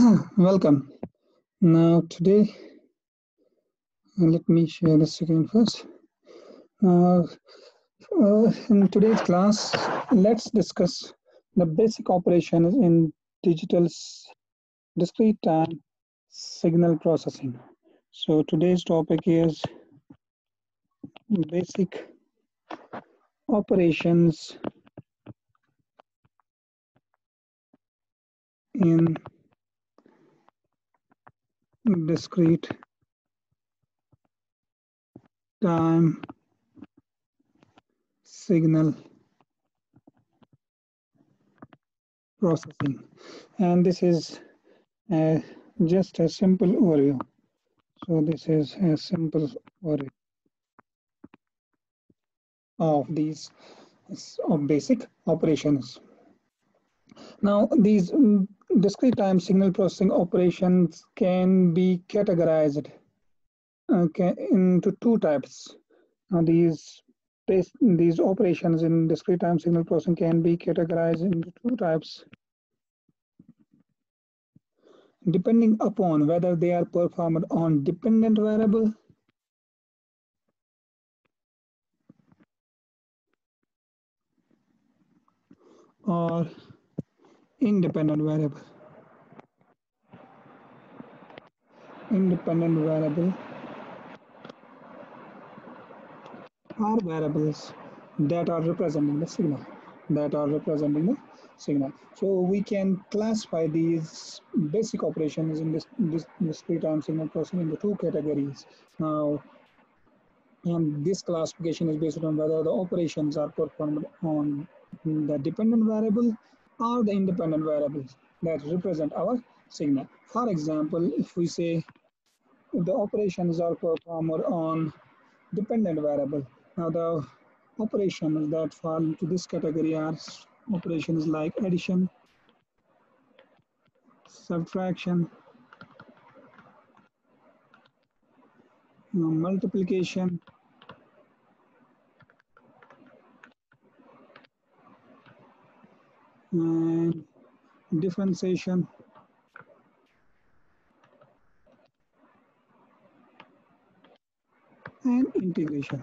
Welcome. Now today, let me share the screen first. Now, uh, in today's class, let's discuss the basic operations in digital discrete time signal processing. So today's topic is basic operations in discrete time signal processing. And this is a, just a simple overview so this is a simple overview of these of basic operations. Now these discrete time signal processing operations can be categorized uh, okay, into two types. Now these these operations in discrete time signal processing can be categorized into two types depending upon whether they are performed on dependent variable or independent variable. Independent variable are variables that are representing the signal that are representing the signal. So we can classify these basic operations in this, this discrete time signal processing into two categories. Now, and this classification is based on whether the operations are performed on the dependent variable are the independent variables that represent our signal. For example, if we say if the operations are performed on dependent variable, now the operations that fall into this category are operations like addition, subtraction, multiplication, and differentiation and integration.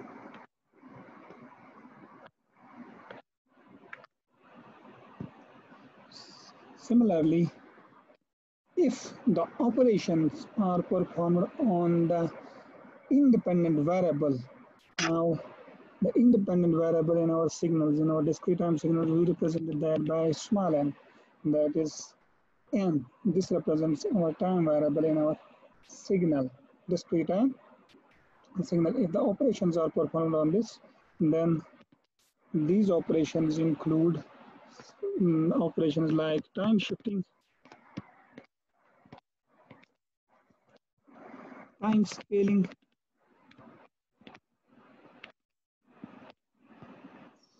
Similarly, if the operations are performed on the independent variable, now the independent variable in our signals, in our discrete time signals, we represented that by small n, that is n. This represents our time variable in our signal, discrete time signal. If the operations are performed on this, then these operations include um, operations like time shifting, time scaling,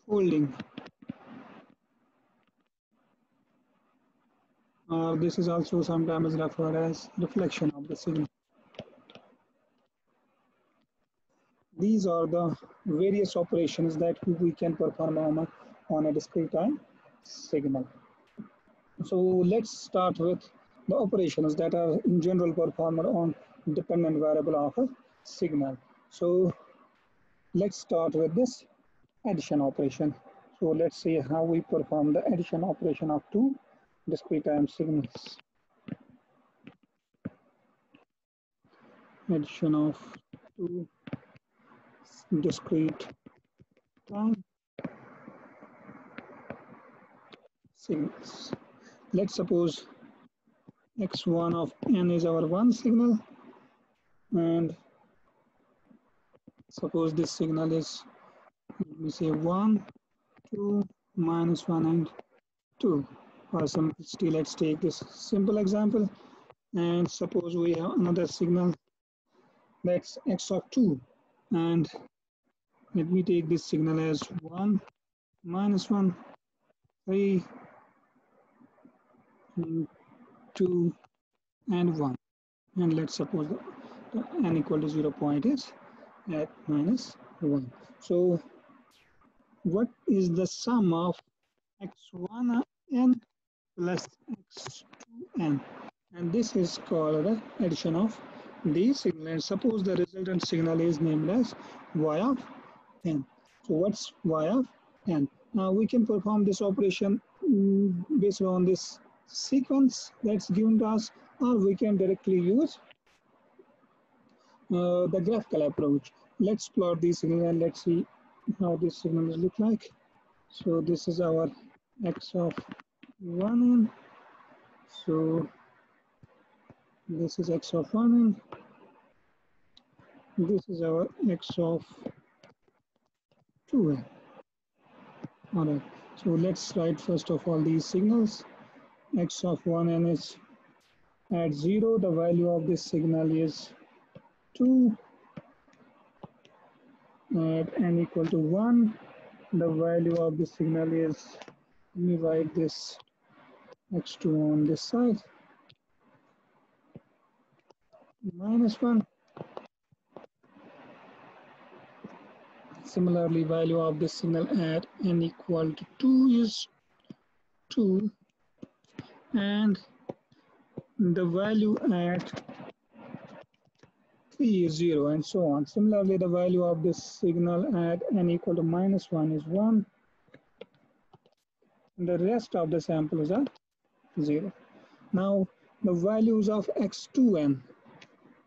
folding. Uh, this is also sometimes referred as reflection of the signal. These are the various operations that we can perform on a, on a discrete time signal. So let's start with the operations that are in general performed on dependent variable of a signal. So let's start with this addition operation. So let's see how we perform the addition operation of two discrete time signals. Addition of two discrete time signals. Let's suppose x1 of n is our one signal and suppose this signal is let me say 1, 2, minus 1 and 2. For simplicity, let's take this simple example. And suppose we have another signal that's x of 2. And let me take this signal as 1, minus 1, 3, and 2, and 1. And let's suppose the n equal to 0 point is at minus 1. So what is the sum of x1n plus x2n? and this is called the addition of these signals. suppose the resultant signal is named as y of n so what's y of n now we can perform this operation mm, based on this sequence that's given to us or we can directly use uh, the graphical approach let's plot the signal and let's see how this signal look like so this is our x of 1n so this is x of 1 and this is our x of 2n. All right, so let's write first of all these signals. x of 1n is at 0, the value of this signal is 2. At n equal to 1, the value of the signal is, let me write this x2 on this side. Minus 1. Similarly, value of the signal at n equal to 2 is 2 and the value at 3 is 0 and so on. Similarly, the value of this signal at n equal to minus 1 is 1. And the rest of the samples are 0. Now, the values of x2n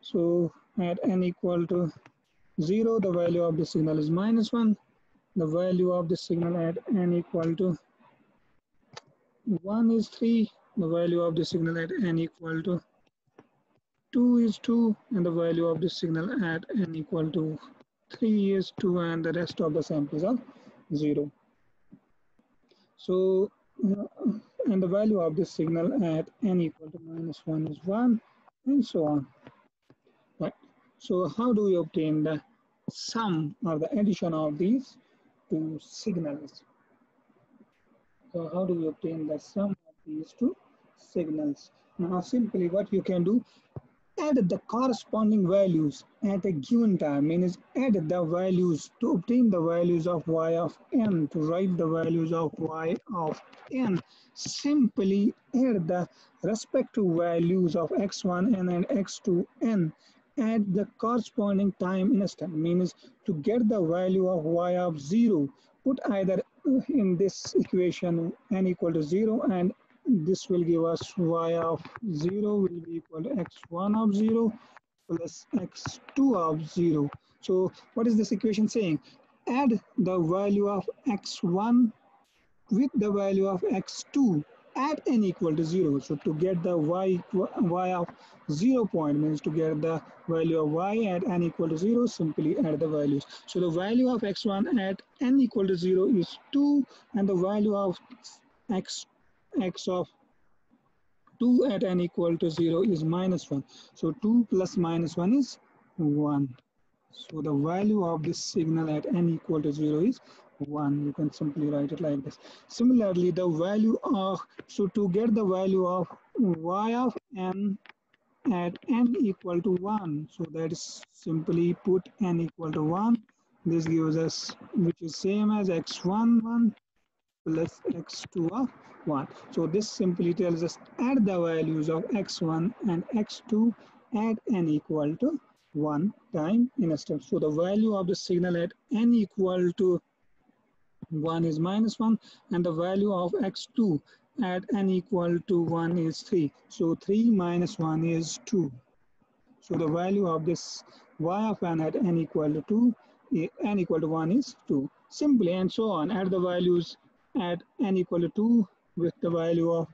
so at n equal to 0, the value of the signal is minus 1. The value of the signal at n equal to 1 is 3. The value of the signal at n equal to 2 is 2. And the value of the signal at n equal to 3 is 2. And the rest of the samples are 0. So, uh, and the value of the signal at n equal to minus 1 is 1 and so on. Right. So how do we obtain the sum or the addition of these two signals? So how do we obtain the sum of these two signals? Now simply what you can do, add the corresponding values at a given time, means add the values to obtain the values of y of n, to write the values of y of n. Simply add the respective values of x1n and x2n at the corresponding time instant means to get the value of y of 0 put either in this equation n equal to 0 and this will give us y of 0 will be equal to x1 of 0 plus x2 of 0 so what is this equation saying add the value of x1 with the value of x2 at n equal to 0. So to get the y, y of 0 point means to get the value of y at n equal to 0, simply add the values. So the value of x1 at n equal to 0 is 2 and the value of x, x of 2 at n equal to 0 is minus 1. So 2 plus minus 1 is 1. So the value of this signal at n equal to 0 is 1 you can simply write it like this similarly the value of so to get the value of y of n at n equal to 1 so that is simply put n equal to 1 this gives us which is same as x1 1 plus x2 of 1 so this simply tells us add the values of x1 and x2 at n equal to 1 time in a step so the value of the signal at n equal to 1 is minus 1 and the value of x2 at n equal to 1 is 3. So 3 minus 1 is 2. So the value of this y of n at n equal to 2, eh, n equal to 1 is 2. Simply and so on, add the values at n equal to 2 with the value of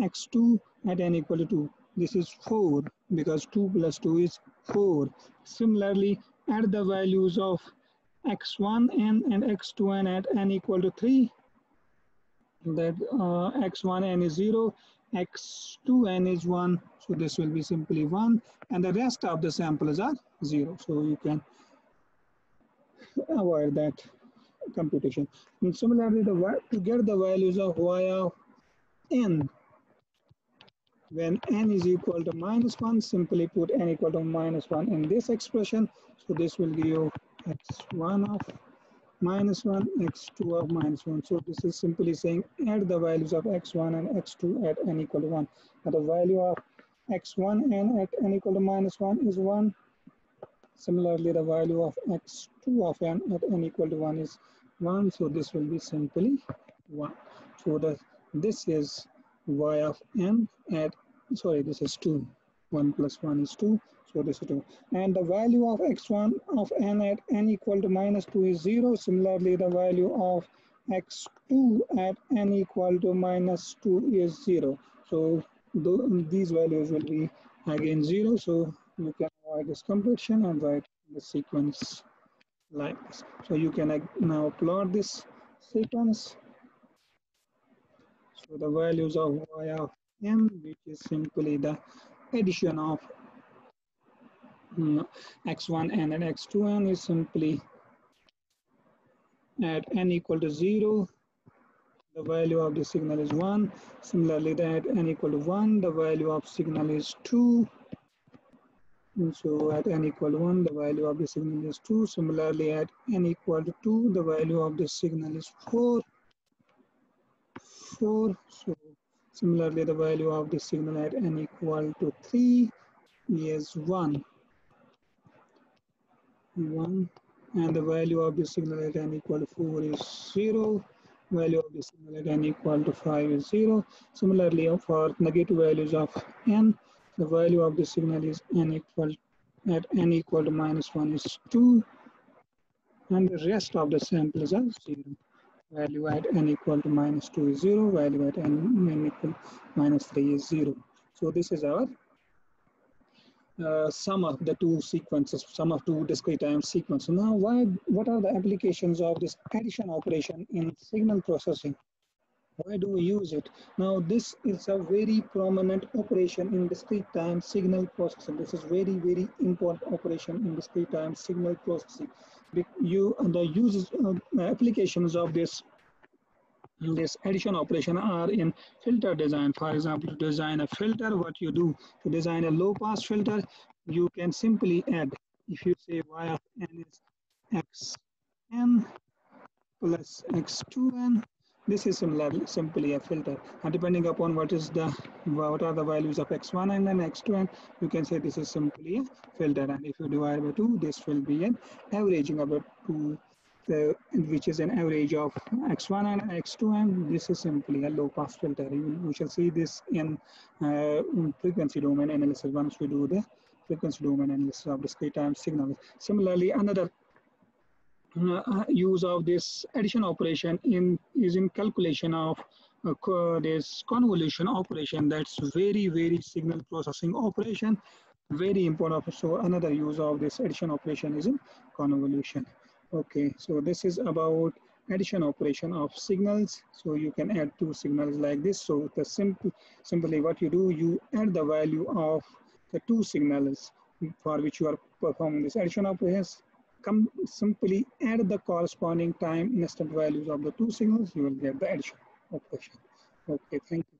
x2 at n equal to 2. This is 4 because 2 plus 2 is 4. Similarly, add the values of x1n and x2n at n equal to 3 that uh, x1n is 0 x2n is 1 so this will be simply 1 and the rest of the samples are 0 so you can avoid that computation and similarly the to get the values of y of n when n is equal to minus 1 simply put n equal to minus 1 in this expression so this will give you x1 of minus 1, x2 of minus 1. So this is simply saying add the values of x1 and x2 at n equal to 1. Now the value of x1 n at n equal to minus 1 is 1. Similarly, the value of x2 of n at n equal to 1 is 1. So this will be simply 1. So the this is y of n at, sorry, this is 2. 1 plus 1 is 2. So this is 2. And the value of x1 of n at n equal to minus 2 is 0. Similarly, the value of x2 at n equal to minus 2 is 0. So these values will be again 0. So you can avoid this completion and write the sequence like this. So you can now plot this sequence. So the values of y of m, which is simply the addition of um, x1n and x2n is simply at n equal to 0, the value of the signal is 1. Similarly, at n equal to 1, the value of signal is 2. And so at n equal to 1, the value of the signal is 2. Similarly, at n equal to 2, the value of the signal is 4. 4. So similarly, the value of the signal at n equal to 3 is 1. 1 and the value of the signal at n equal to 4 is 0 value of the signal at n equal to 5 is 0 similarly for negative values of n the value of the signal is n equal at n equal to minus 1 is 2 and the rest of the samples are 0 value at n equal to minus 2 is 0 value at n, n equal minus 3 is 0 so this is our uh, sum of the two sequences, sum of two discrete time sequences. Now, why? what are the applications of this addition operation in signal processing? Why do we use it? Now, this is a very prominent operation in discrete time signal processing. This is very, very important operation in discrete time signal processing. You, the uses, uh, applications of this this addition operation are in filter design. For example, to design a filter, what you do to design a low pass filter, you can simply add, if you say y of n is xn plus x2n, this is similarly simply a filter. And depending upon what is the what are the values of x1 and then x2n, you can say this is simply a filter. And if you divide by 2, this will be an averaging about 2 uh, which is an average of x1 and x2 and this is simply a low pass filter. We shall see this in, uh, frequency domain analysis once we do the frequency domain analysis of discrete time signals similarly another uh, use of this addition operation in is in calculation of uh, this convolution operation. That's very very signal processing operation. Very important. So another use of this addition operation is in convolution Okay, so this is about addition operation of signals. So you can add two signals like this. So the simple, simply what you do, you add the value of the two signals for which you are performing this addition operations. Come simply add the corresponding time instant values of the two signals. You will get the addition operation. Okay, thank you.